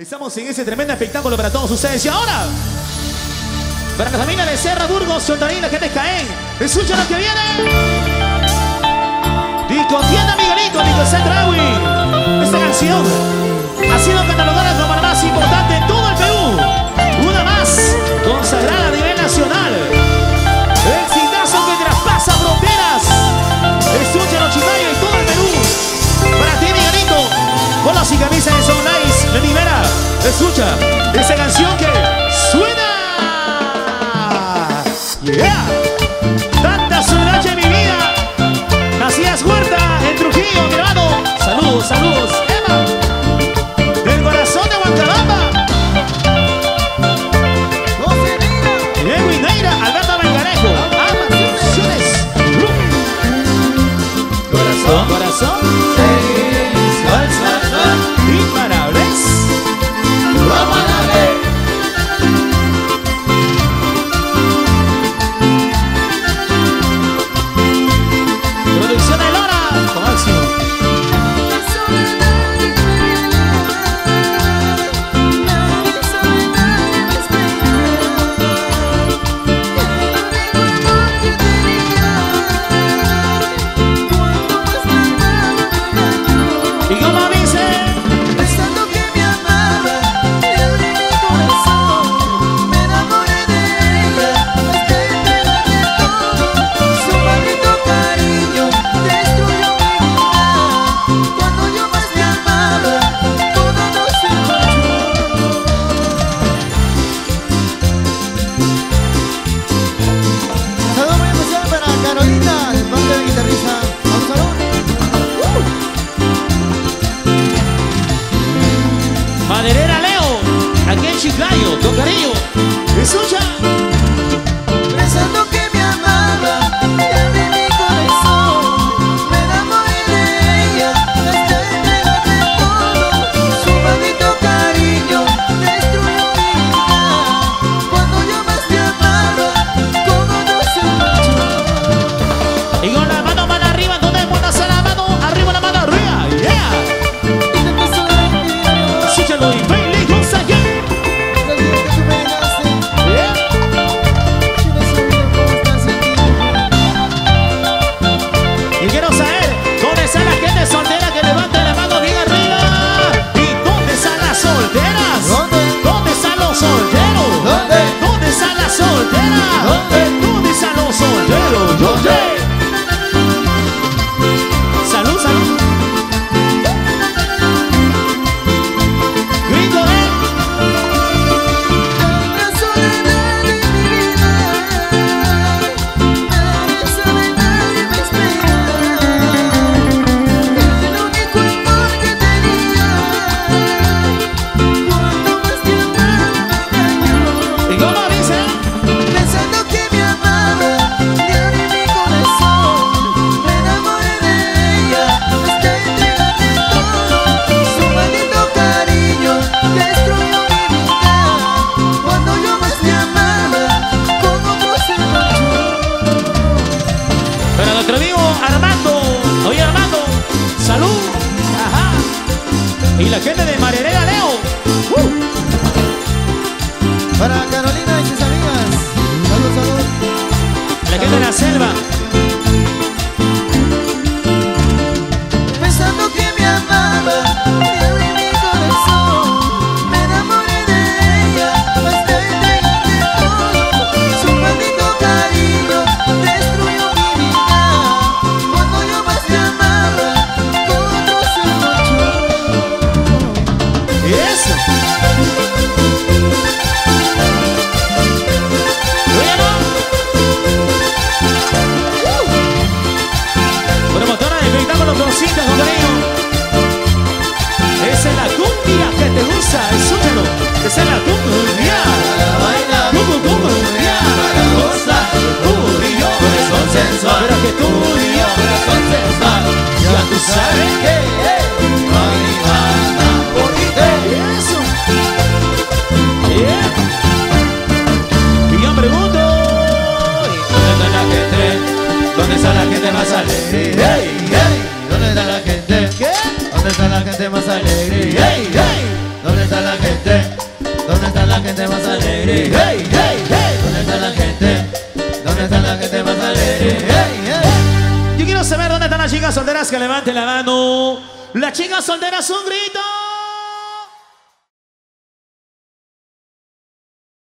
Estamos en ese tremendo espectáculo para todos ustedes. Y ahora, para la familia de Serra, Burgos, Sontarín, la gente de Caen, escucha lo que viene. Y contienda Miguelito, Nico Centrawi. Esta canción ha sido catalogada como la más importante en todo Escucha esa canción que suena. Yeah. Tanta soledad en mi vida. Macías Huerta, Maderera Leo, aquí en Chiclayo, con cariño. Escucha. Pensando que sabía cómo estás sintiendo. Y quiero saber dónde está la gente soltera que levante la mano bien arriba. ¿Y dónde están las solteras? ¿Dónde? ¿Dónde están los solteros? ¿Dónde? ¿Dónde están las solteras? ¿Dónde? en la selva. salsa, escúchalo, que sea la cumbia, para bailar, como cumbia, para gozar, tú y yo, corazón sensual, para que tú y yo, corazón sensual, ya tú sabes que, eh, marihuana, por ti, eso, yeah, y yo pregunto, ¿dónde está la gente? ¿Dónde está la gente más alegre? Hey, hey, ¿dónde está la gente? ¿Qué? ¿Dónde está la gente más alegre? Hey, hey la gente? ¿Dónde está la gente más alegre? Hey, hey, hey. ¿Dónde está la gente? ¿Dónde está la gente más alegre? Hey, hey. Yo quiero saber dónde están las chicas solteras que levanten la mano. Las chicas solteras un grito.